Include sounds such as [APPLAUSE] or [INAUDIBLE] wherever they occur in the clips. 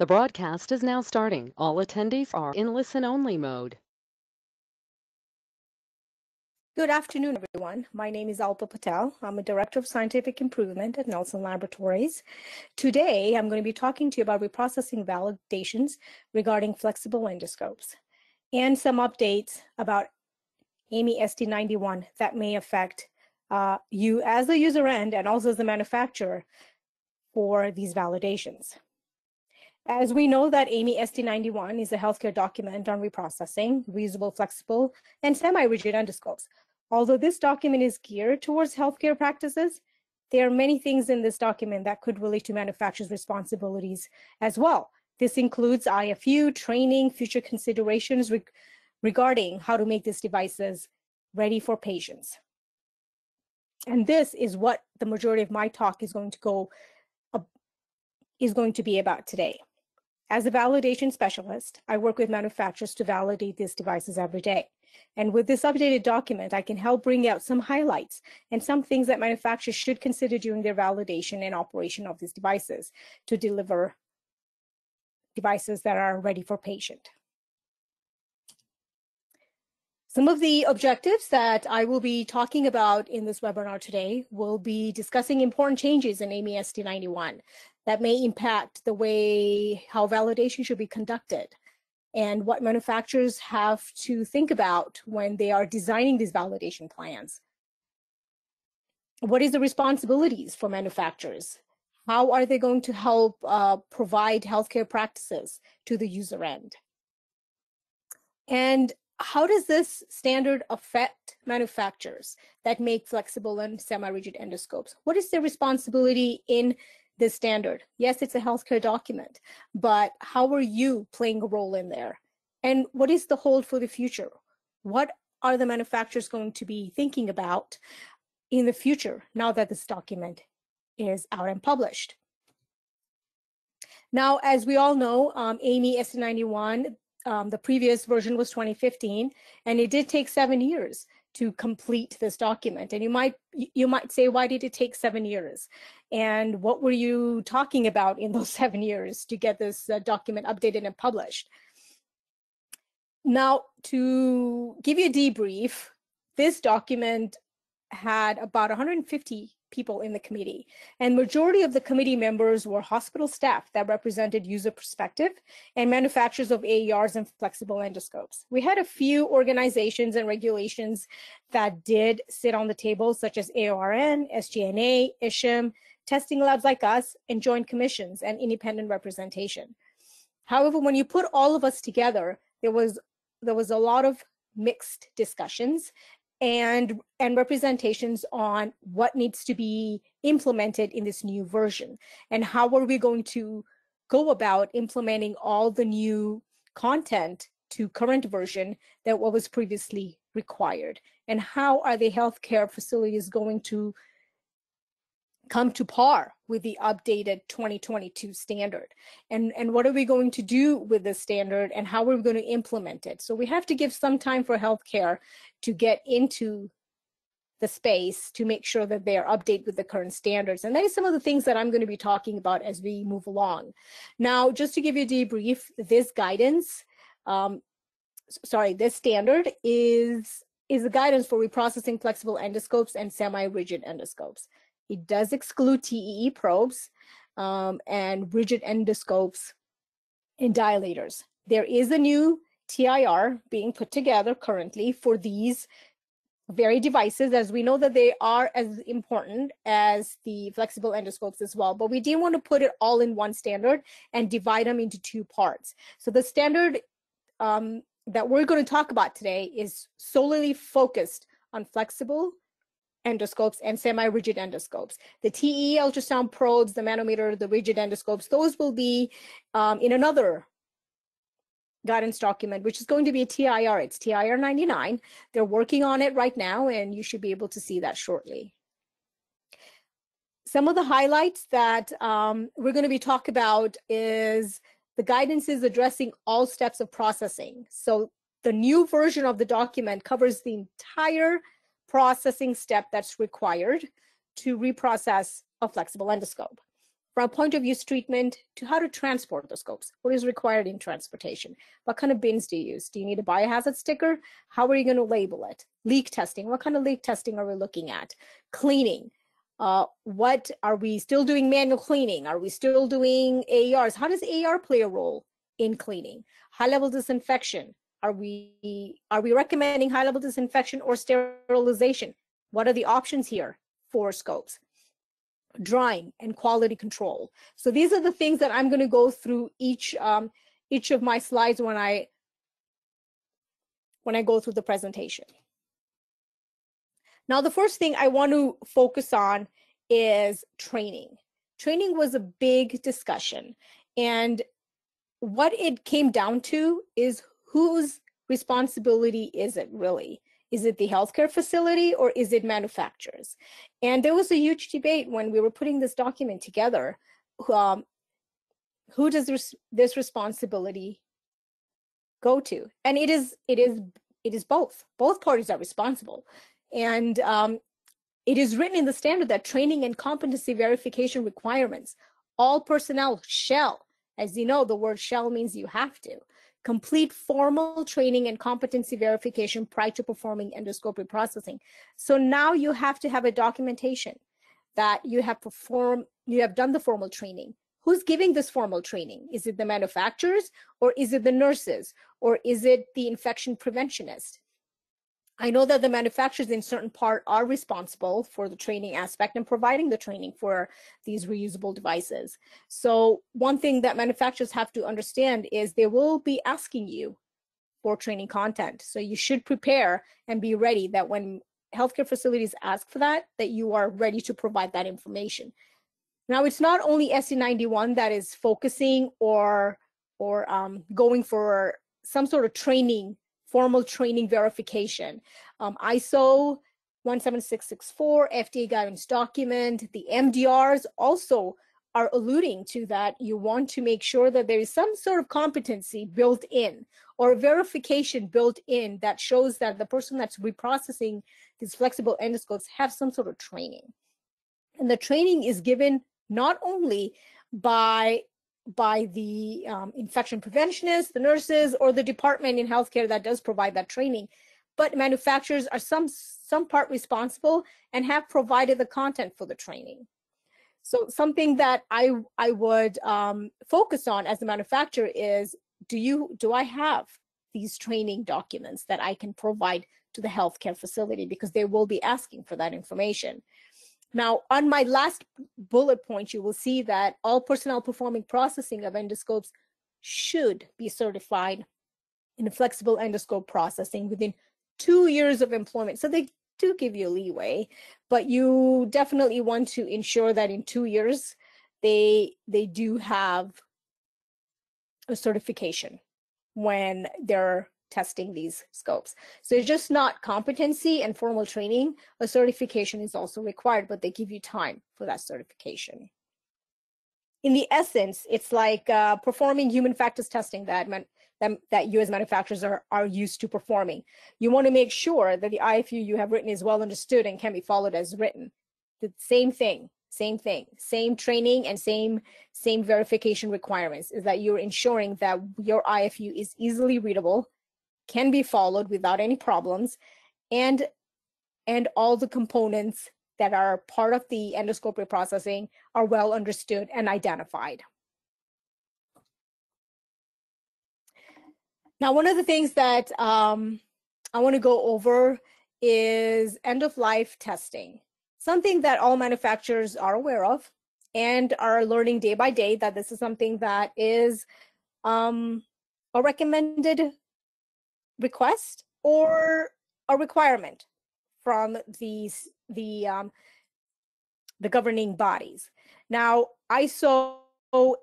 The broadcast is now starting. All attendees are in listen-only mode. Good afternoon, everyone. My name is Alpa Patel. I'm a Director of Scientific Improvement at Nelson Laboratories. Today, I'm going to be talking to you about reprocessing validations regarding flexible endoscopes and some updates about AAMI ST91 that may affect uh, you as the user end and also as the manufacturer for these validations. As we know that AAMI ST91 is a healthcare document on reprocessing, reusable, flexible, and semi-rigid endoscopes. Although this document is geared towards healthcare practices, there are many things in this document that could relate to manufacturers' responsibilities as well. This includes IFU, training, future considerations re regarding how to make these devices ready for patients. And this is what the majority of my talk is going to go uh, is going to be about today. As a validation specialist, I work with manufacturers to validate these devices every day. And with this updated document, I can help bring out some highlights and some things that manufacturers should consider during their validation and operation of these devices to deliver devices that are ready for patient. Some of the objectives that I will be talking about in this webinar today will be discussing important changes in AAMI ST91 that may impact the way how validation should be conducted and what manufacturers have to think about when they are designing these validation plans. What is the responsibilities for manufacturers? How are they going to help uh, provide healthcare practices to the user end? And how does this standard affect manufacturers that make flexible and semi-rigid endoscopes? What is their responsibility in this standard? Yes, it's a healthcare document, but how are you playing a role in there? And what is the hold for the future? What are the manufacturers going to be thinking about in the future now that this document is out and published? Now, as we all know, um, AAMI ST91, um, the previous version was 2015, and it did take seven years to complete this document. And you might you might say, why did it take seven years? And what were you talking about in [LAUGHS] those seven years to get this uh, document updated and published? Now, to give you a debrief, this document had about 150 people in the committee. And majority of the committee members were hospital staff that represented user perspective and manufacturers of AERs and flexible endoscopes. We had a few organizations and regulations that did sit on the table, such as AORN, SGNA, ISHM, testing labs like us, and joint commissions and independent representation. However, when you put all of us together, there was there was a lot of mixed discussions and and representations on what needs to be implemented in this new version. And how are we going to go about implementing all the new content to current version that what was previously required? And how are the healthcare facilities going to come to par with the updated 2022 standard. And and what are we going to do with the standard and how are we going to implement it? So we have to give some time for healthcare to get into the space to make sure that they are updated with the current standards. And that is some of the things that i'm going to be talking about as we move along. Now just to give you a debrief this guidance um, sorry this standard is is the guidance for reprocessing flexible endoscopes and semi-rigid endoscopes it does exclude TEE probes um, and rigid endoscopes and dilators. There is a new TIR being put together currently for these very devices as we know that they are as important as the flexible endoscopes as well but we didn't want to put it all in one standard and divide them into two parts so the standard um, that we're going to talk about today is solely focused on flexible endoscopes and semi-rigid endoscopes. The TE ultrasound probes, the manometer, the rigid endoscopes, those will be um, in another guidance document, which is going to be a TIR. It's TIR 99. They're working on it right now, and you should be able to see that shortly. Some of the highlights that um, we're going to be talking about is the guidance is addressing all steps of processing. So the new version of the document covers the entire processing step that's required to reprocess a flexible endoscope. from a point of use treatment to how to transport the scopes. What is required in transportation? What kind of bins do you use? Do you need a biohazard sticker? How are you going to label it? Leak testing. What kind of leak testing are we looking at? Cleaning. Uh, what are we still doing manual cleaning? Are we still doing ARs? How does AR play a role in cleaning? High level disinfection. Are we are we recommending high level disinfection or sterilization? What are the options here for scopes? drying and quality control. So these are the things that I'm going to go through each um, each of my slides when I when I go through the presentation. Now, the first thing I want to focus on is training. Training was a big discussion, and what it came down to is whose responsibility is it really? Is it the healthcare facility or is it manufacturers? And there was a huge debate when we were putting this document together. Um, who does this, this responsibility go to? And it is it is it is both. Both parties are responsible, and um, it is written in the standard that training and competency verification requirements all personnel shall, as you know, the word shall means you have to complete formal training and competency verification prior to performing endoscopy processing. So now you have to have a documentation that you have performed, you have done the formal training. Who's giving this formal training? Is it the manufacturers or is it the nurses or is it the infection preventionist? I know that the manufacturers in certain part are responsible for the training aspect and providing the training for these reusable devices. So one thing that manufacturers have to understand is they will be asking you for training content. So you should prepare and be ready that when healthcare facilities ask for that, that you are ready to provide that information. Now it's not only ST91 that is focusing or or um, going for some sort of training formal training verification. Um, ISO 17664, FDA guidance document, the MDRs also are alluding to that you want to make sure that there is some sort of competency built in or verification built in that shows that the person that's reprocessing these flexible endoscopes have some sort of training. And the training is given not only by by the um, infection preventionists, the nurses, or the department in healthcare that does provide that training. But manufacturers are some some part responsible and have provided the content for the training. So something that I I would um, focus on as a manufacturer is do you do I have these training documents that I can provide to the healthcare facility because they will be asking for that information. Now, on my last bullet point, you will see that all personnel performing processing of endoscopes should be certified in flexible endoscope processing within two years of employment. So they do give you leeway, but you definitely want to ensure that in two years they they do have a certification when they're testing these scopes. So it's just not competency and formal training. A certification is also required, but they give you time for that certification. In the essence, it's like uh, performing human factors testing that, that, that you as manufacturers are, are used to performing. You want to make sure that the IFU you have written is well understood and can be followed as written. The same thing, same thing, same training and same same verification requirements is that you're ensuring that your IFU is easily readable can be followed without any problems and and all the components that are part of the endoscope processing are well understood and identified. Now, one of the things that um, I want to go over is end of life testing, something that all manufacturers are aware of and are learning day by day that this is something that is um, a recommended request or a requirement from these the um, the governing bodies. Now, ISO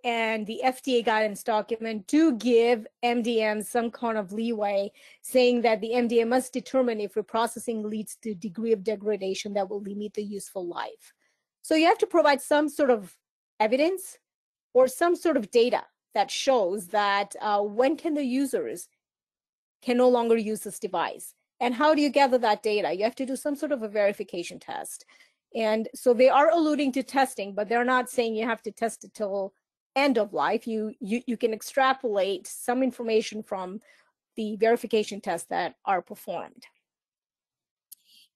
and the FDA guidance document do give MDM some kind of leeway, saying that the MDM must determine if reprocessing leads to degree of degradation that will limit the useful life. So you have to provide some sort of evidence or some sort of data that shows that uh, when can the users can no longer use this device. And how do you gather that data? You have to do some sort of a verification test. And so they are alluding to testing, but they're not saying you have to test it till end of life. You, you, you can extrapolate some information from the verification tests that are performed.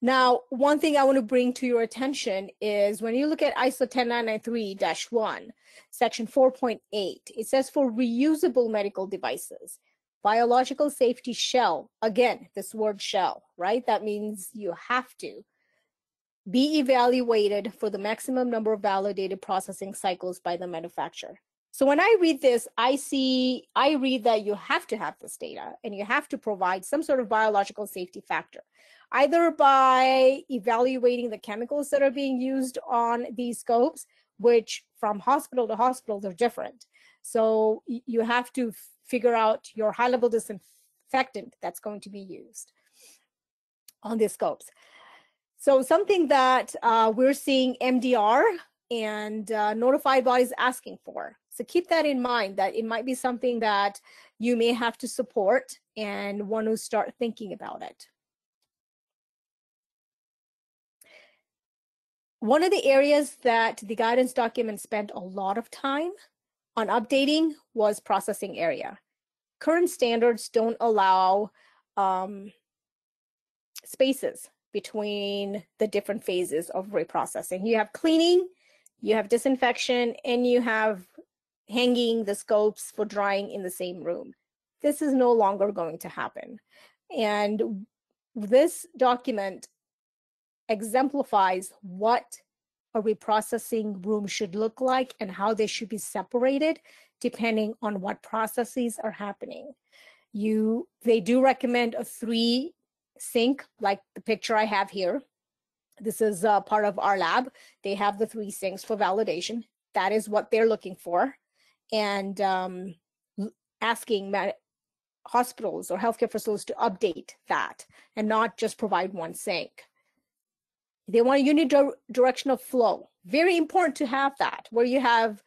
Now, one thing I want to bring to your attention is when you look at ISO 10993-1, section 4.8, it says for reusable medical devices, biological safety shell again, this word shell right? That means you have to be evaluated for the maximum number of validated processing cycles by the manufacturer. So when I read this, I see, I read that you have to have this data and you have to provide some sort of biological safety factor either by evaluating the chemicals that are being used on these scopes, which from hospital to hospital, they're different. So you have to figure out your high level disinfectant that's going to be used on these scopes. So something that uh, we're seeing MDR and uh, notified bodies asking for. So keep that in mind that it might be something that you may have to support and want to start thinking about it. One of the areas that the guidance document spent a lot of time on updating was processing area. Current standards don't allow um, spaces between the different phases of reprocessing. You have cleaning, you have disinfection, and you have hanging the scopes for drying in the same room. This is no longer going to happen. And this document exemplifies what a reprocessing room should look like and how they should be separated depending on what processes are happening. You, they do recommend a three sink like the picture I have here. This is uh, part of our lab. They have the three sinks for validation. That is what they're looking for. And um, asking hospitals or healthcare facilities to update that and not just provide one sink. They want a unidirectional flow. Very important to have that, where you have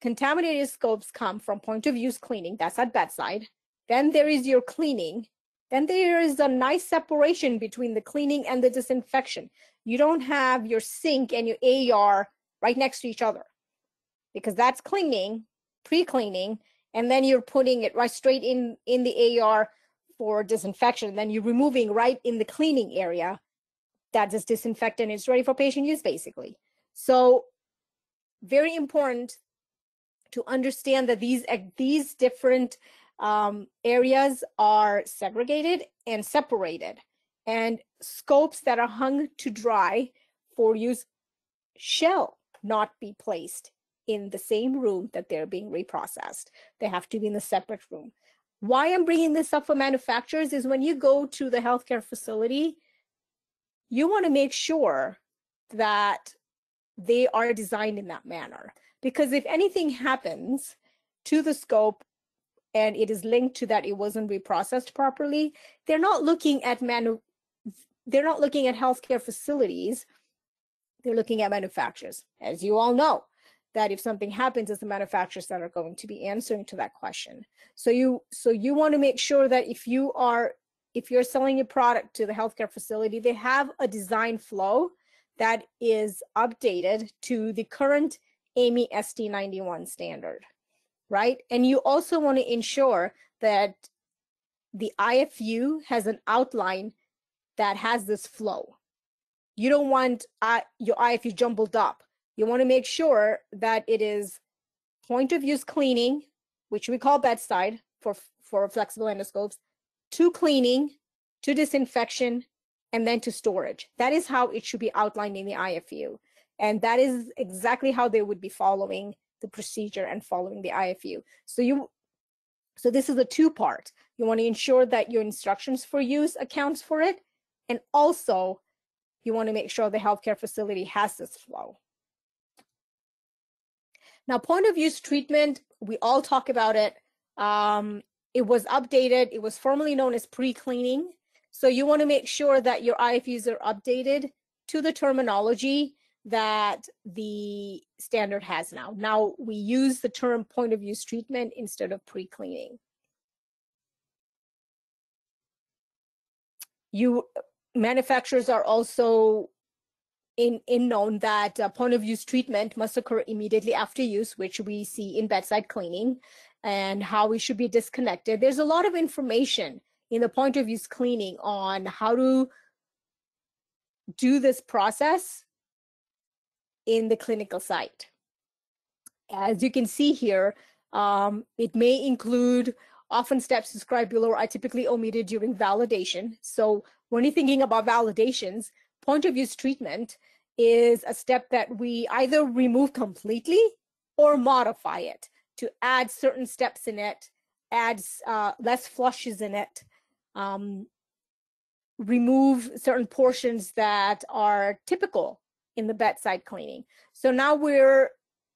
contaminated scopes come from point of use cleaning, that's at bedside. Then there is your cleaning. Then there is a nice separation between the cleaning and the disinfection. You don't have your sink and your AR right next to each other because that's cleaning, pre-cleaning, and then you're putting it right straight in in the AR for disinfection. Then you're removing right in the cleaning area that is just disinfectant It's ready for patient use basically. So very important to understand that these these different um, areas are segregated and separated and scopes that are hung to dry for use shall not be placed in the same room that they're being reprocessed. They have to be in a separate room. Why I'm bringing this up for manufacturers is when you go to the healthcare facility, you want to make sure that they are designed in that manner. Because if anything happens to the scope and it is linked to that it wasn't reprocessed properly, they're not looking at manu they're not looking at healthcare facilities, they're looking at manufacturers. As you all know, that if something happens, it's the manufacturers that are going to be answering to that question. So you so you want to make sure that if you are if you're selling a product to the healthcare facility, they have a design flow that is updated to the current AAMI ST91 standard, right? And you also want to ensure that the IFU has an outline that has this flow. You don't want uh, your IFU jumbled up. You want to make sure that it is point of use cleaning, which we call bedside for, for flexible endoscopes, to cleaning, to disinfection, and then to storage. That is how it should be outlined in the IFU. And that is exactly how they would be following the procedure and following the IFU. So you, so this is a two part. You want to ensure that your instructions for use accounts for it. And also you want to make sure the healthcare facility has this flow. Now, point of use treatment, we all talk about it. Um, it was updated. It was formerly known as pre-cleaning. So you want to make sure that your IFUs are updated to the terminology that the standard has now. Now we use the term point of use treatment instead of pre-cleaning. You manufacturers are also in, in known that uh, point of use treatment must occur immediately after use, which we see in bedside cleaning, and how we should be disconnected. There's a lot of information in the point of use cleaning on how to do this process in the clinical site. As you can see here, um, it may include often steps described below are typically omitted during validation. So when you're thinking about validations, point of use treatment is a step that we either remove completely or modify it to add certain steps in it, add uh, less flushes in it, um, remove certain portions that are typical in the bedside cleaning. So now we're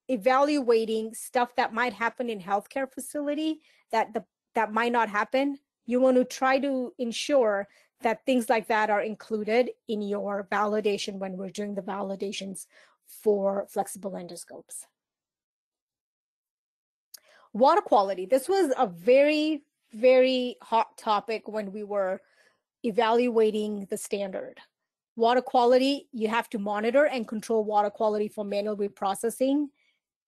evaluating stuff that might happen in healthcare facility that the that might not happen. You want to try to ensure that things like that are included in your validation when we're doing the validations for flexible endoscopes. Water quality. This was a very, very hot topic when we were evaluating the standard. Water quality, you have to monitor and control water quality for manual reprocessing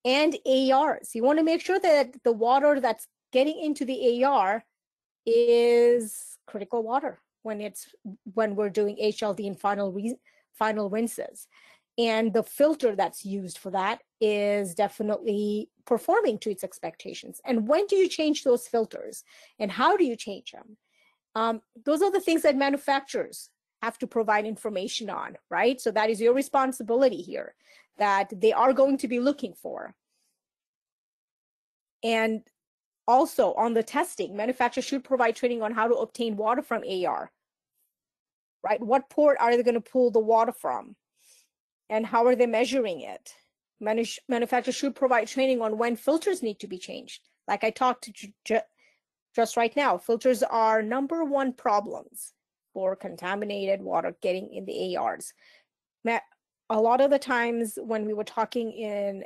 and ARs. You want to make sure that the water that's getting into the AR is critical water when it's when we're doing HLD and final re, final rinses. And the filter that's used for that is definitely performing to its expectations. And when do you change those filters? And how do you change them? Um, those are the things that manufacturers have to provide information on, right? So that is your responsibility here that they are going to be looking for. And also on the testing, manufacturers should provide training on how to obtain water from AR, right? What port are they going to pull the water from? And how are they measuring it? Manuf manufacturers should provide training on when filters need to be changed. Like I talked to just right now, filters are number one problems for contaminated water getting in the ARs. A lot of the times when we were talking in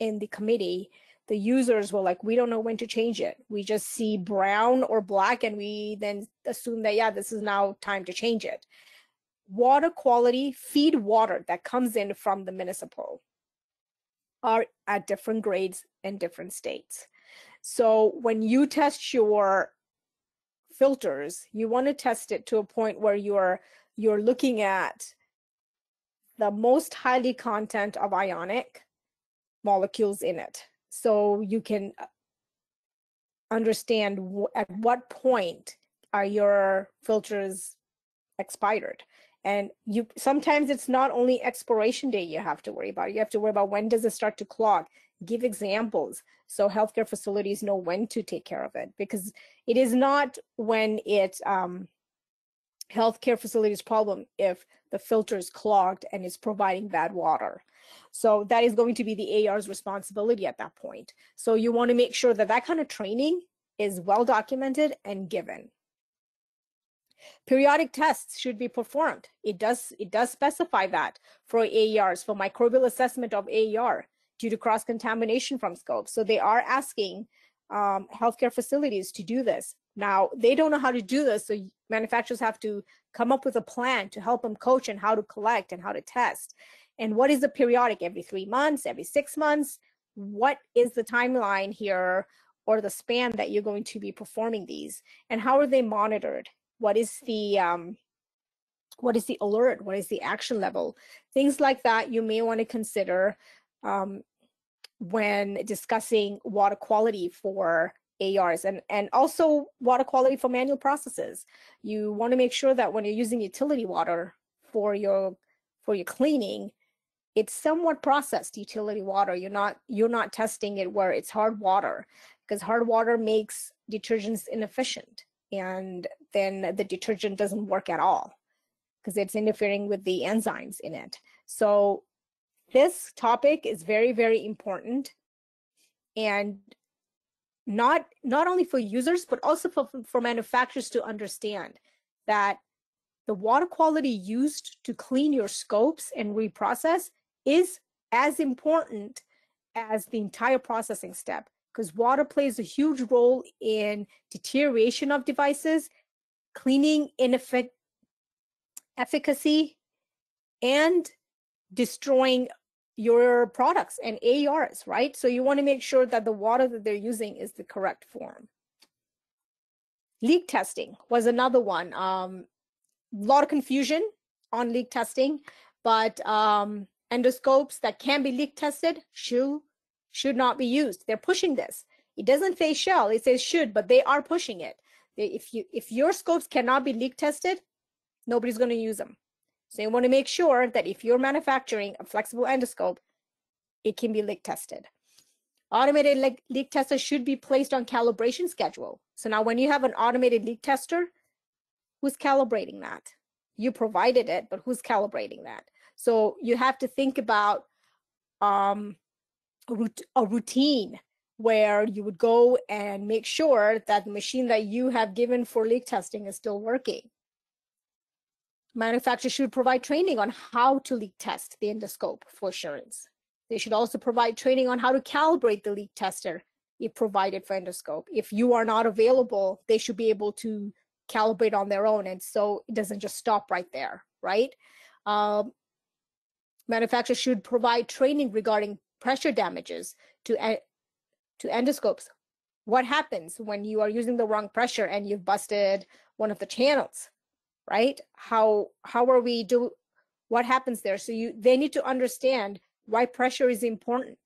in the committee, the users were like, we don't know when to change it. We just see brown or black and we then assume that, yeah, this is now time to change it. Water quality, feed water that comes in from the municipal are at different grades in different states. So when you test your filters, you want to test it to a point where you're you're looking at the most highly content of ionic molecules in it so you can uh, understand at what point are your filters expired and you sometimes it's not only expiration date you have to worry about you have to worry about when does it start to clog give examples so healthcare facilities know when to take care of it because it is not when it um, healthcare facilities problem if the filter is clogged and is providing bad water so that is going to be the AR's responsibility at that point. So you want to make sure that that kind of training is well documented and given. Periodic tests should be performed. It does it does specify that for AERs for microbial assessment of AER due to cross contamination from scopes. So they are asking um, healthcare facilities to do this. Now they don't know how to do this, so manufacturers have to come up with a plan to help them coach and how to collect and how to test. And what is the periodic? Every three months, every six months? What is the timeline here or the span that you're going to be performing these? And how are they monitored? What is the um, what is the alert? What is the action level? Things like that you may want to consider um, when discussing water quality for ARs and, and also water quality for manual processes. You want to make sure that when you're using utility water for your for your cleaning, it's somewhat processed utility water. You're not you're not testing it where it's hard water because hard water makes detergents inefficient and then the detergent doesn't work at all because it's interfering with the enzymes in it. So this topic is very very important and not not only for users but also for, for manufacturers to understand that the water quality used to clean your scopes and reprocess is as important as the entire processing step because water plays a huge role in deterioration of devices, cleaning ineffic efficacy, and destroying your products and ARs, right? So you want to make sure that the water that they're using is the correct form. Leak testing was another one. A um, lot of confusion on leak testing, but um, endoscopes that can be leak tested should, should not be used. They're pushing this. It doesn't say shall, it says should, but they are pushing it. If you if your scopes cannot be leak tested, nobody's going to use them. So you want to make sure that if you're manufacturing a flexible endoscope, it can be leak tested. Automated leak, leak tester should be placed on calibration schedule. So now when you have an automated leak tester, who's calibrating that? You provided it, but who's calibrating that? So you have to think about um, a routine where you would go and make sure that the machine that you have given for leak testing is still working. Manufacturers should provide training on how to leak test the endoscope for assurance. They should also provide training on how to calibrate the leak tester if provided for endoscope. If you are not available, they should be able to calibrate on their own. And so it doesn't just stop right there, right? Um, manufacturers should provide training regarding pressure damages to to endoscopes. What happens when you are using the wrong pressure and you've busted one of the channels, right? How how are we do what happens there? So you they need to understand why pressure is important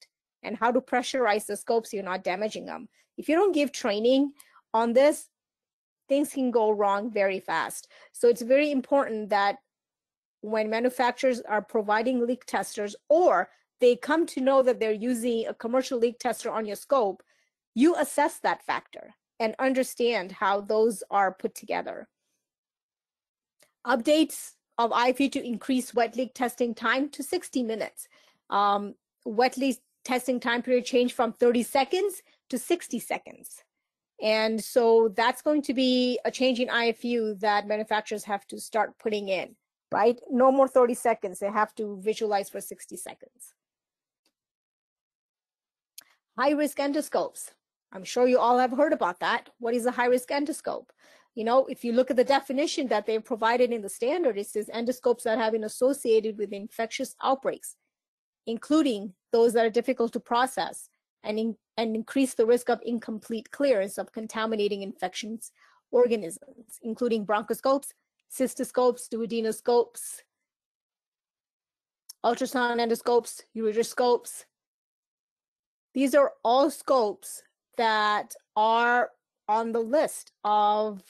and how to pressurize the scopes so you're not damaging them. If you don't give training on this, things can go wrong very fast. So it's very important that when manufacturers are providing leak testers or they come to know that they're using a commercial leak tester on your scope, you assess that factor and understand how those are put together. Updates of IFU to increase wet leak testing time to 60 minutes. Um, wet leak testing time period changed from 30 seconds to 60 seconds. And so that's going to be a change in IFU that manufacturers have to start putting in, right? No more 30 seconds. They have to visualize for 60 seconds. High risk endoscopes. I'm sure you all have heard about that. What is a high risk endoscope? You know, if you look at the definition that they've provided in the standard, it says endoscopes that have been associated with infectious outbreaks, including those that are difficult to process and, in, and increase the risk of incomplete clearance of contaminating infections organisms, including bronchoscopes, cystoscopes, duodenoscopes, ultrasound endoscopes, ureteroscopes, these are all scopes that are on the list of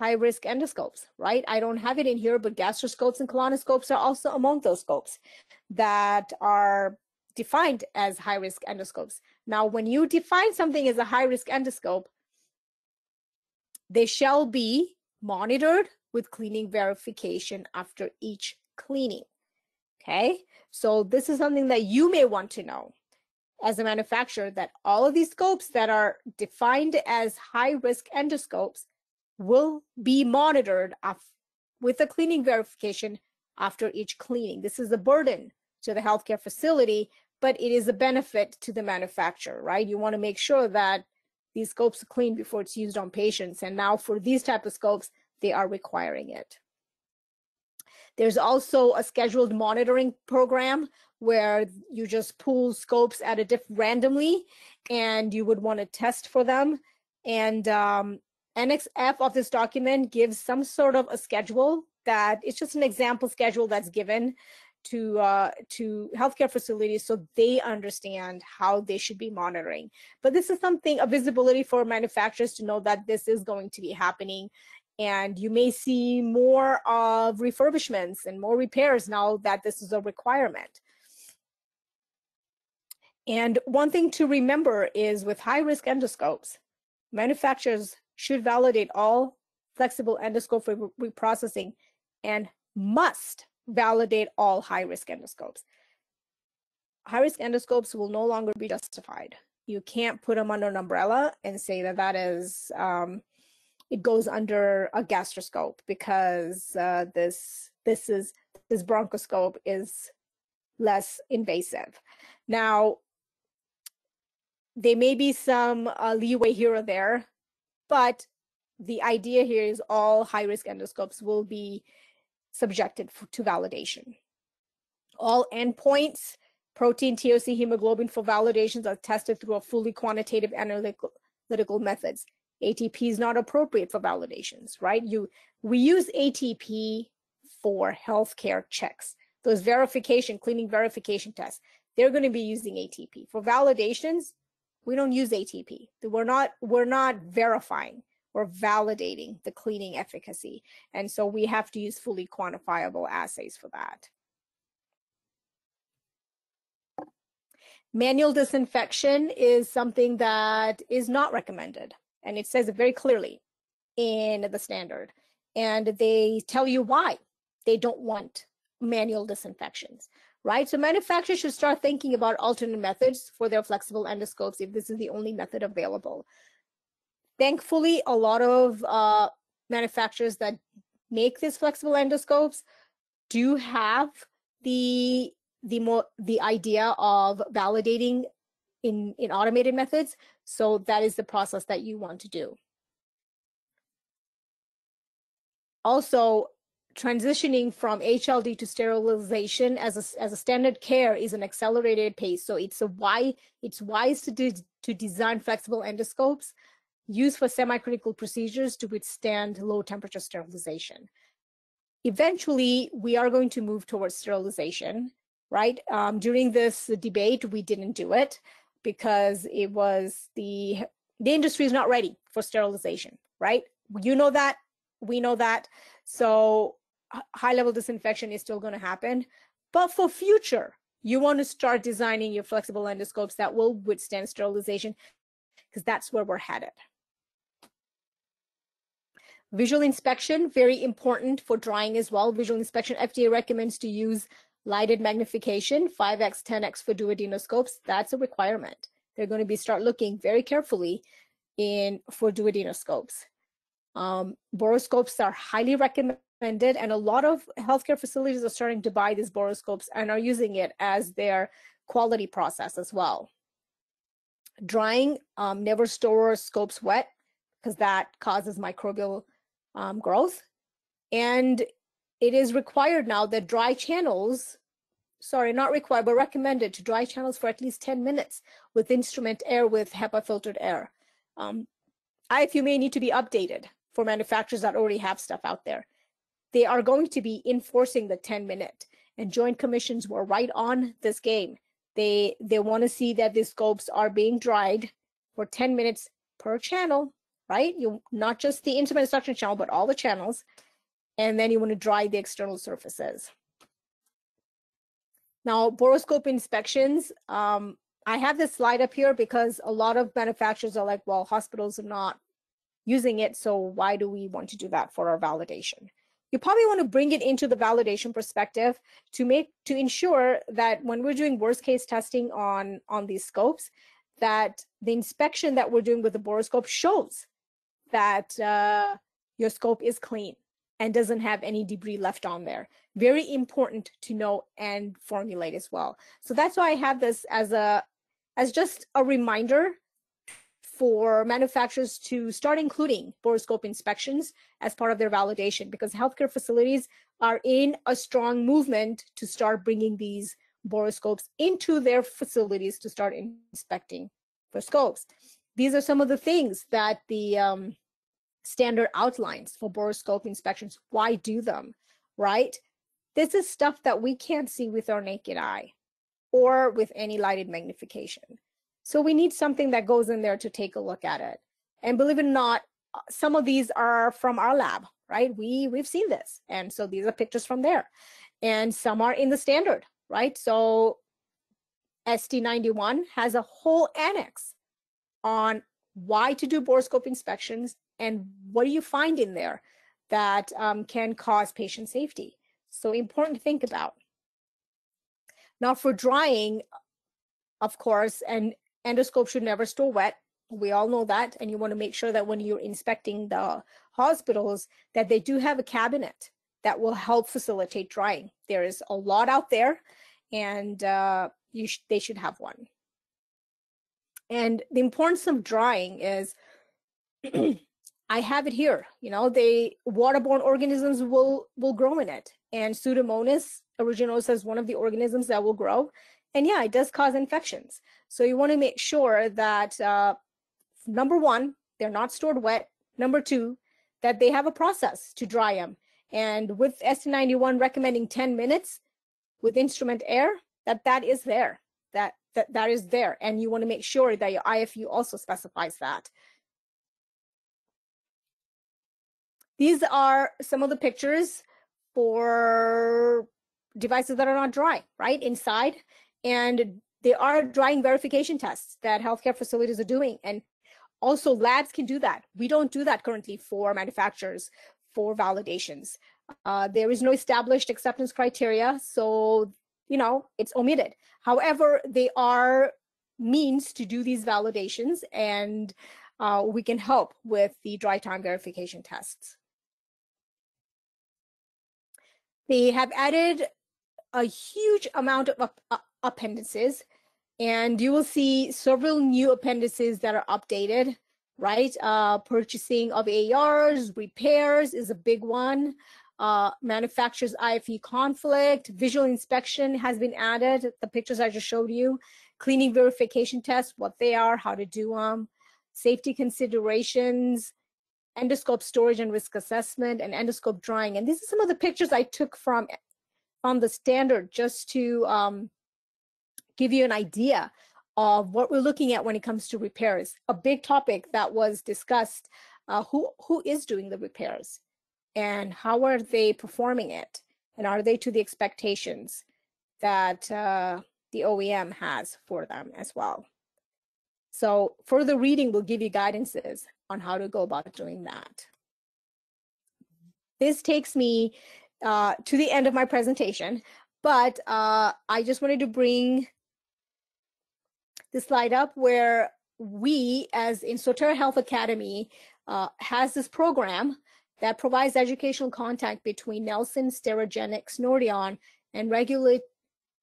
high risk endoscopes, right? I don't have it in here, but gastroscopes and colonoscopes are also among those scopes that are defined as high risk endoscopes. Now, when you define something as a high risk endoscope, they shall be monitored with cleaning verification after each cleaning. Okay, so this is something that you may want to know as a manufacturer that all of these scopes that are defined as high risk endoscopes will be monitored with a cleaning verification after each cleaning. This is a burden to the healthcare facility, but it is a benefit to the manufacturer, right? You want to make sure that these scopes are clean before it's used on patients. And now for these type of scopes, they are requiring it. There's also a scheduled monitoring program where you just pull scopes at a diff randomly and you would want to test for them. And um, Annex F of this document gives some sort of a schedule that it's just an example schedule that's given to uh, to healthcare facilities so they understand how they should be monitoring. But this is something a visibility for manufacturers to know that this is going to be happening and you may see more of refurbishments and more repairs now that this is a requirement. And one thing to remember is with high risk endoscopes, manufacturers should validate all flexible endoscope re reprocessing and must validate all high risk endoscopes. High risk endoscopes will no longer be justified. You can't put them under an umbrella and say that that is um, it goes under a gastroscope because uh, this this is this bronchoscope is less invasive. Now, there may be some uh, leeway here or there, but the idea here is all high risk endoscopes will be subjected for, to validation. All endpoints, protein, TOC, hemoglobin for validations are tested through a fully quantitative analytical, analytical methods. ATP is not appropriate for validations, right? You we use ATP for healthcare checks. Those verification, cleaning verification tests, they're going to be using ATP. For validations, we don't use ATP. We're not we're not verifying. We're validating the cleaning efficacy. And so we have to use fully quantifiable assays for that. Manual disinfection is something that is not recommended. And it says it very clearly in the standard. And they tell you why they don't want manual disinfections, right? So manufacturers should start thinking about alternate methods for their flexible endoscopes if this is the only method available. Thankfully, a lot of uh, manufacturers that make these flexible endoscopes do have the the more the idea of validating in in automated methods so that is the process that you want to do also transitioning from HLD to sterilization as a, as a standard care is an accelerated pace. So it's a why it's wise to do, to design flexible endoscopes used for semi-critical procedures to withstand low temperature sterilization. Eventually, we are going to move towards sterilization right? Um, during this debate, we didn't do it because it was the the industry is not ready for sterilization, right? You know that, we know that. So high level disinfection is still going to happen. But for future, you want to start designing your flexible endoscopes that will withstand sterilization because that's where we're headed. Visual inspection, very important for drying as well. Visual inspection, FDA recommends to use lighted magnification, 5x, 10x for duodenoscopes, that's a requirement. They're going to be start looking very carefully in for duodenoscopes. Um, borescopes are highly recommended and a lot of healthcare facilities are starting to buy these borescopes and are using it as their quality process as well. Drying, um, never store scopes wet because that causes microbial um, growth. And it is required now that dry channels, sorry, not required, but recommended to dry channels for at least 10 minutes with instrument air with HEPA filtered air. Um, IFU may need to be updated for manufacturers that already have stuff out there. They are going to be enforcing the 10 minute and joint commissions were right on this game. They, they want to see that the scopes are being dried for 10 minutes per channel, right? You not just the instrument suction channel, but all the channels and then you want to dry the external surfaces. Now, borescope inspections, um, I have this slide up here because a lot of manufacturers are like, well, hospitals are not using it, so why do we want to do that for our validation? You probably want to bring it into the validation perspective to make to ensure that when we're doing worst case testing on on these scopes, that the inspection that we're doing with the borescope shows that uh, your scope is clean and doesn't have any debris left on there. Very important to know and formulate as well. So that's why I have this as a as just a reminder for manufacturers to start including borescope inspections as part of their validation because healthcare facilities are in a strong movement to start bringing these borescopes into their facilities to start inspecting for scopes. These are some of the things that the um, standard outlines for borescope inspections. Why do them, right? This is stuff that we can't see with our naked eye or with any lighted magnification. So we need something that goes in there to take a look at it. And believe it or not, some of these are from our lab, right? We, we've seen this. And so these are pictures from there. And some are in the standard, right? So ST91 has a whole annex on why to do borescope inspections and what do you find in there that um, can cause patient safety. So important to think about. Now for drying, of course, an endoscope should never store wet. We all know that. And you want to make sure that when you're inspecting the hospitals that they do have a cabinet that will help facilitate drying. There is a lot out there and uh, you sh they should have one. And the importance of drying is [CLEARS THROAT] I have it here. You know, they waterborne organisms will will grow in it, and Pseudomonas aeruginosa is one of the organisms that will grow. And yeah, it does cause infections. So you want to make sure that uh, number one, they're not stored wet. Number two, that they have a process to dry them. And with ST91 recommending 10 minutes with instrument air, that that is there, that, that, that is there. And you want to make sure that your IFU also specifies that. These are some of the pictures for devices that are not dry, right, inside. And there are drying verification tests that healthcare facilities are doing. And also labs can do that. We don't do that currently for manufacturers for validations. Uh, there is no established acceptance criteria, so you know it's omitted. However, they are means to do these validations, and uh, we can help with the dry time verification tests. They have added a huge amount of uh, appendices and you will see several new appendices that are updated, right? Uh, purchasing of ARs, repairs is a big one. Uh, manufacturer's IFU conflict, visual inspection has been added, the pictures I just showed you, cleaning verification tests, what they are, how to do them, safety considerations, endoscope storage and risk assessment, and endoscope drying. And these are some of the pictures I took from on the standard just to um, give you an idea of what we're looking at when it comes to repairs. A big topic that was discussed, uh, who, who is doing the repairs and how are they performing it? And are they to the expectations that uh, the OEM has for them as well? So further reading will give you guidances on how to go about doing that. This takes me uh, to the end of my presentation, but uh, I just wanted to bring this slide up where we, as in Sotera Health Academy, uh, has this program that provides educational contact between Nelson, Sterigenics, Nordion, and Regula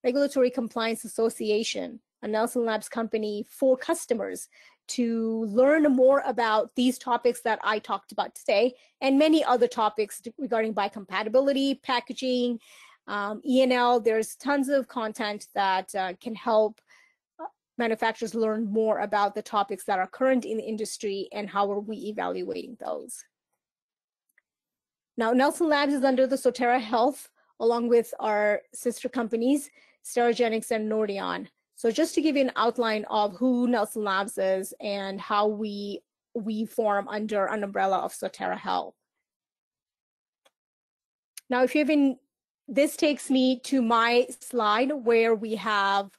Regulatory Compliance Associates, a Nelson Labs company for customers to learn more about these topics that I talked about today and many other topics regarding biocompatibility, packaging, um, E&L. There's tons of content that uh, can help manufacturers learn more about the topics that are current in the industry and how are we evaluating those. Now, Nelson Labs is under the Sotera Health, along with our sister companies, Sterigenics and Nordion. So just to give you an outline of who Nelson Labs is and how we, we form under an umbrella of Sotera Health. Now, if you've been, this takes me to my slide where we have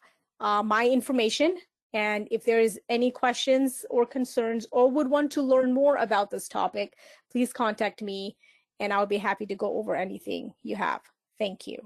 uh, my information. And if there is any questions or concerns or would want to learn more about this topic, please contact me and I'll be happy to go over anything you have. Thank you.